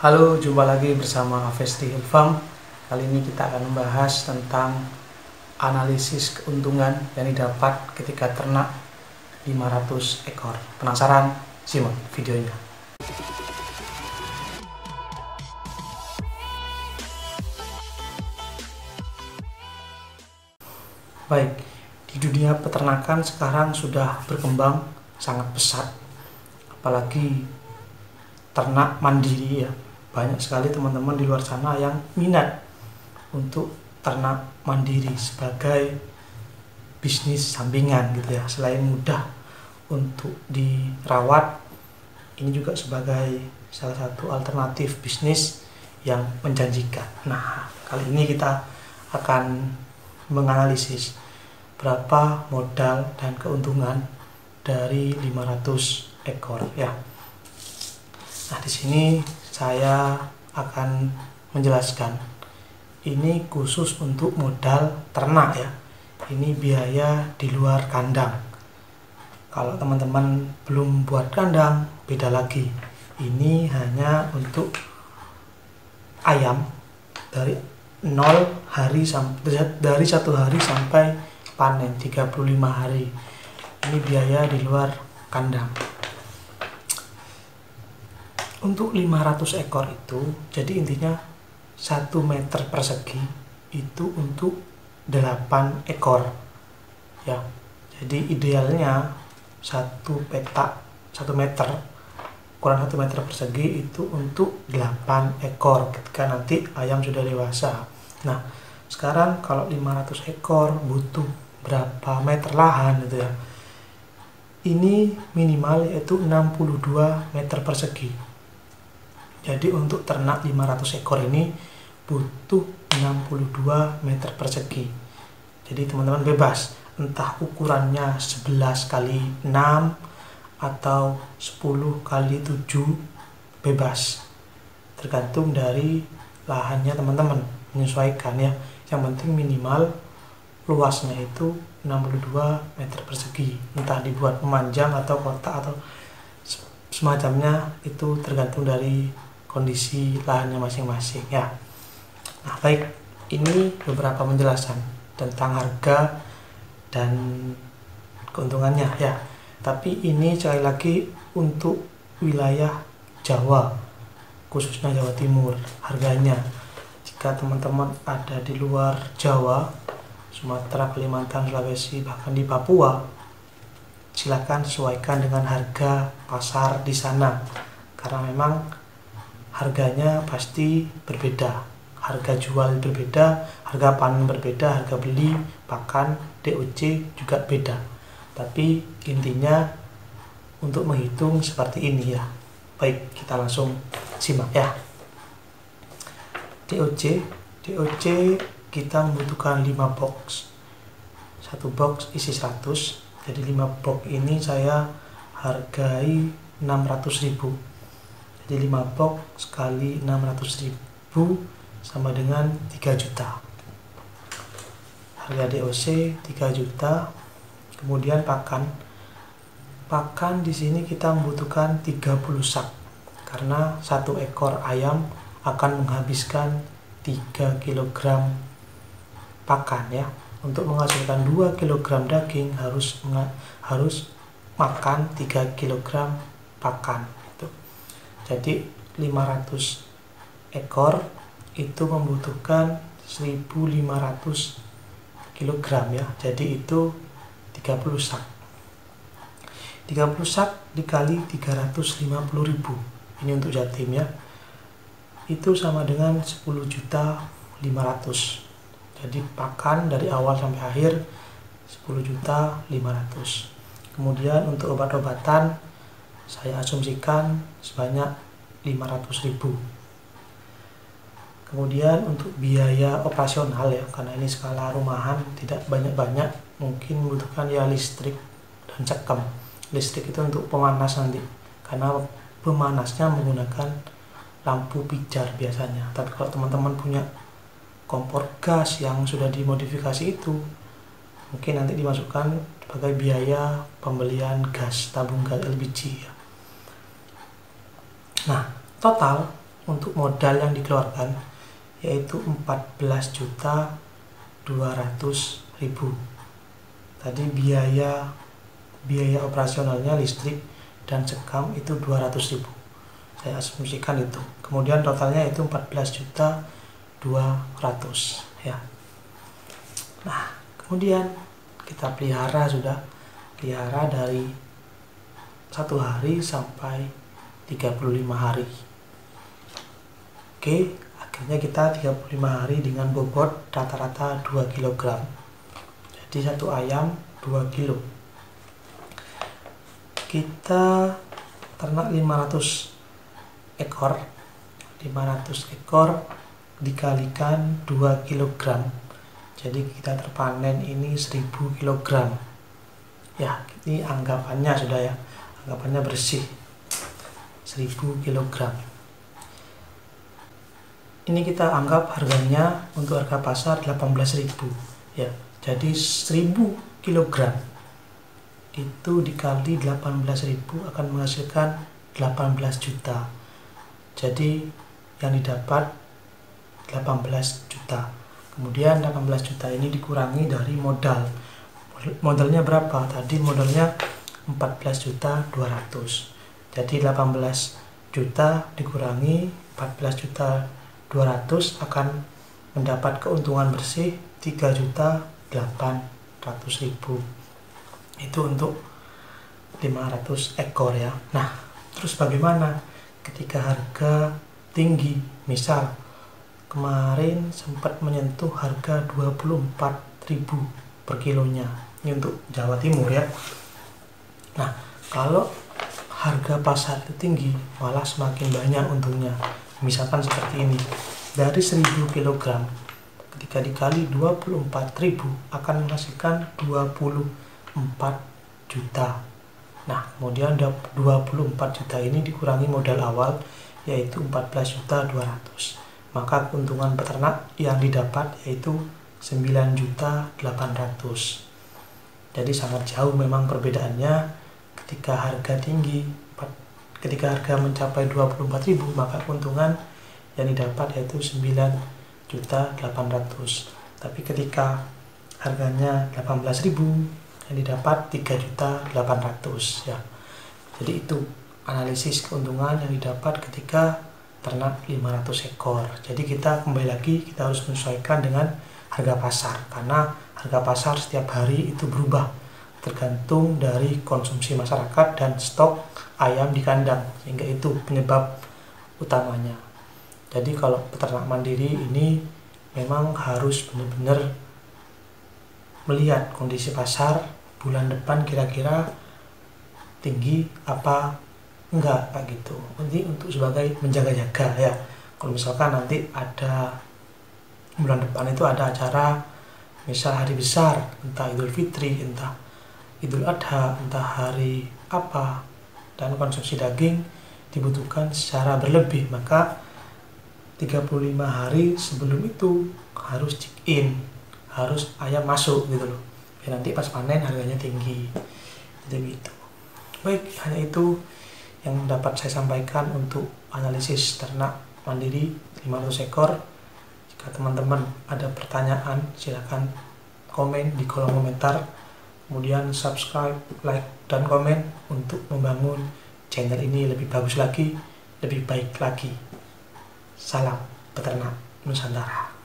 Halo, jumpa lagi bersama Avesti Farm. Kali ini kita akan membahas tentang analisis keuntungan yang didapat ketika ternak 500 ekor. Penasaran? Simak videonya. Baik, di dunia peternakan sekarang sudah berkembang sangat pesat. Apalagi ternak mandiri ya. Banyak sekali teman-teman di luar sana yang minat untuk ternak mandiri sebagai bisnis sampingan gitu ya. Selain mudah untuk dirawat, ini juga sebagai salah satu alternatif bisnis yang menjanjikan. Nah, kali ini kita akan menganalisis berapa modal dan keuntungan dari 500 ekor ya. Nah, di sini saya akan menjelaskan ini khusus untuk modal ternak ya. Ini biaya di luar kandang. Kalau teman-teman belum buat kandang, beda lagi. Ini hanya untuk ayam dari 0 hari dari satu hari sampai panen 35 hari ini biaya di luar kandang untuk 500 ekor itu jadi intinya 1 meter persegi itu untuk 8 ekor. Ya jadi idealnya satu petak 1 meter ukuran 1 meter persegi itu untuk 8 ekor ketika nanti ayam sudah dewasa. Nah sekarang kalau 500 ekor butuh berapa meter lahan gitu ya? Ini minimal yaitu 62 meter persegi jadi untuk ternak 500 ekor ini butuh 62 meter persegi. Jadi teman-teman bebas entah ukurannya 11 kali 6 atau 10 kali 7 bebas. Tergantung dari lahannya teman-teman. Menyesuaikan ya. Yang penting minimal luasnya itu 62 meter persegi. Entah dibuat memanjang atau kotak atau semacamnya itu tergantung dari kondisi lahannya masing-masing ya. Nah baik. Ini beberapa penjelasan tentang harga dan keuntungannya ya. Tapi ini sekali lagi untuk wilayah Jawa khususnya Jawa Timur harganya. Jika teman-teman ada di luar Jawa Sumatera, Kalimantan, Sulawesi, bahkan di Papua, silakan sesuaikan dengan harga pasar di sana. Karena memang harganya pasti berbeda. Harga jual berbeda, harga panen berbeda, harga beli, bahkan DOC juga beda. Tapi intinya untuk menghitung seperti ini ya. Baik, kita langsung simak ya. DOC, DOC kita membutuhkan 5 box satu box isi 100 jadi 5 box ini saya hargai 600.000 jadi 5 box sekali 600.000 sama dengan 3 juta. Harga DOC 3 juta. Kemudian pakan. Pakan di sini kita membutuhkan 30 sak karena satu ekor ayam akan menghabiskan 3 kg pakan ya. Untuk menghasilkan 2 kg daging harus harus makan 3 kg pakan jadi 500 ekor itu membutuhkan 1500 kg ya. Jadi itu 30 sak. 30 sak dikali 350.000 ini untuk jatim ya. Itu sama dengan 10 juta 500 jadi pakan dari awal sampai akhir 10 juta 500 kemudian untuk obat-obatan saya asumsikan sebanyak 500 ribu. Kemudian untuk biaya operasional ya karena ini skala rumahan tidak banyak-banyak mungkin membutuhkan ya listrik dan cekem. Listrik itu untuk pemanas nanti karena pemanasnya menggunakan lampu pijar biasanya. Tapi kalau teman-teman punya kompor gas yang sudah dimodifikasi itu mungkin nanti dimasukkan sebagai biaya pembelian gas tabung gas LPG ya. Nah, total untuk modal yang dikeluarkan yaitu 14 juta 200 ribu. Tadi biaya biaya operasionalnya listrik dan sekam itu 200 ribu. Saya asumsikan itu. Kemudian totalnya itu 14 juta 200 ya. Nah kemudian kita pelihara sudah. Pelihara dari satu hari sampai 35 hari. Oke akhirnya kita 35 hari dengan bobot rata-rata 2 kg jadi satu ayam 2 kilo. Kita ternak 500 ekor. 500 ekor dikalikan 2 kg jadi kita terpanen ini 1000 kg ya ini anggapannya sudah ya. Anggapannya bersih 1000 kg ini kita anggap harganya untuk harga pasar 18.000 ya. Jadi 1000 kg itu dikali 18.000 akan menghasilkan 18 juta. Jadi yang didapat 18 juta. Kemudian 18 juta ini dikurangi dari modal. Modalnya berapa? Tadi modalnya 14 juta 200 jadi 18 juta dikurangi 14 juta 200 akan mendapat keuntungan bersih 3 juta 800 ribu. Itu untuk 500 ekor ya. Nah terus bagaimana ketika harga tinggi? Misal kemarin sempat menyentuh harga 24.000 per kilonya. Ini untuk Jawa Timur ya. Nah kalau harga pasar itu tinggi malah semakin banyak untungnya. Misalkan seperti ini dari 1000 kg ketika dikali 24.000 akan menghasilkan 24 juta. Nah kemudian 24 juta ini dikurangi modal awal yaitu 14 juta 200 maka keuntungan peternak yang didapat yaitu 9 juta 800 jadi sangat jauh memang perbedaannya ketika harga tinggi ketika harga mencapai 24.000 maka keuntungan yang didapat yaitu 9 juta 800 tapi ketika harganya 18.000 yang didapat 3.800 ya. Jadi itu analisis keuntungan yang didapat ketika ternak 500 ekor. Jadi kita kembali lagi kita harus menyesuaikan dengan harga pasar. Karena harga pasar setiap hari itu berubah tergantung dari konsumsi masyarakat dan stok ayam di kandang sehingga itu penyebab utamanya. Jadi kalau peternak mandiri ini memang harus benar-benar melihat kondisi pasar bulan depan kira-kira tinggi apa enggak kayak gitu. Nanti untuk sebagai menjaga-jaga ya kalau misalkan nanti ada bulan depan itu ada acara misal hari besar entah idul fitri entah idul adha entah hari apa dan konsumsi daging dibutuhkan secara berlebih maka 35 hari sebelum itu harus check in harus ayam masuk gitu loh. Ya nanti pas panen harganya tinggi. Jadi gitu. Baik hanya itu yang dapat saya sampaikan untuk analisis ternak mandiri 500 ekor. Jika teman-teman ada pertanyaan silahkan komen di kolom komentar kemudian subscribe like dan komen untuk membangun channel ini lebih bagus lagi lebih baik lagi. Salam peternak Nusantara